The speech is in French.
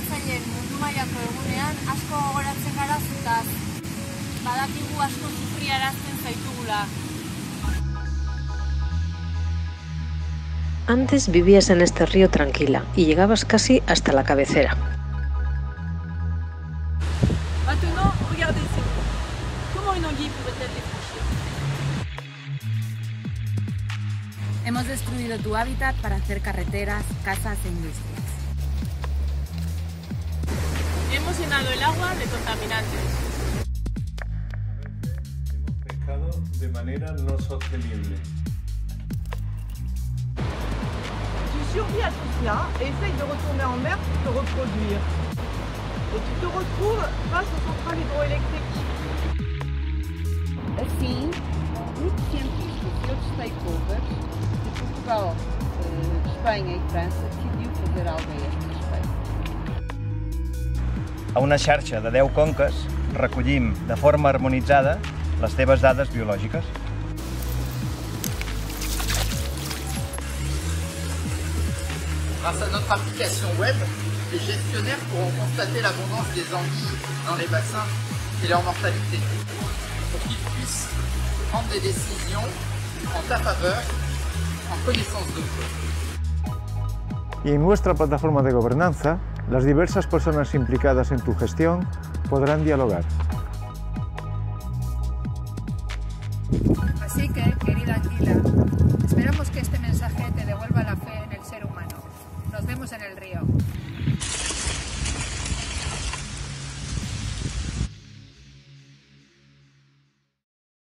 nabigatzaileen mundu mailako egunean asko gogoratzen gara zutaz. Badakigu asko sufriarazten zaitugula. Antes vivías en este río tranquila y llegabas casi hasta la cabecera. Maintenant, regardez ces mots. Comment une anguille pourrait-elle les franchir Hemos destruido tu hábitat para hacer carreteras, casas e industrias. Llenado el agua de contaminantes. Hemos pescado de manera no sostenible. Tu survis à tout cela et essayes de retourner en mer pour te reproduire. Et tu te retrouves face aux centrales hidroélectriques. Assim, um grupo de cientistas e outros stakeholders de Portugal, Espanha e França decidiu fazer algo a respeito. A una xarxa de 10 conques recollim de forma harmonitzada les teves dades biològiques. Grâce à notre application web, les gestionnaires pourront constater l'abondance des anguilles dans les bassins et leur mortalité, pour qu'ils puissent prendre des décisions en ta faveur, en connaissance de cause. Y en nuestra plataforma de gobernanza, las diversas personas implicadas en tu gestión podrán dialogar. Así que, querida Anguila, esperamos que este mensaje te